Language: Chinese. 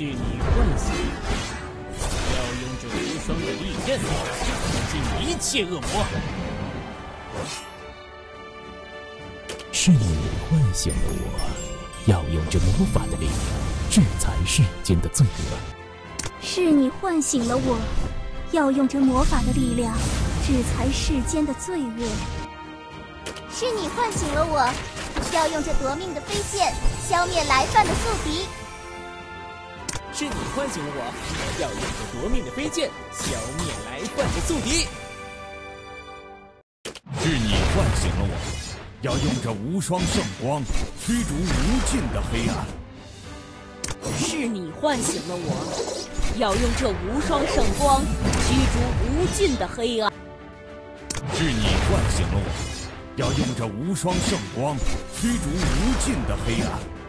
是你唤醒，要用这无双的利刃斩尽一切恶魔。是你唤醒了我，要用这魔法的力量制裁世间的罪恶。是你唤醒了我，要用这魔法的力量制裁世间的罪恶。是你唤醒了我，要用这夺命的飞剑消灭来犯的宿敌。是你唤醒了我，要用这夺命的飞剑消灭来犯的宿敌。是你唤醒了我。要用这无双圣光驱逐无尽的黑暗。是你唤醒了我，要用这无双圣光驱逐无尽的黑暗。是你唤醒了我，要用这无双圣光驱逐无尽的黑暗。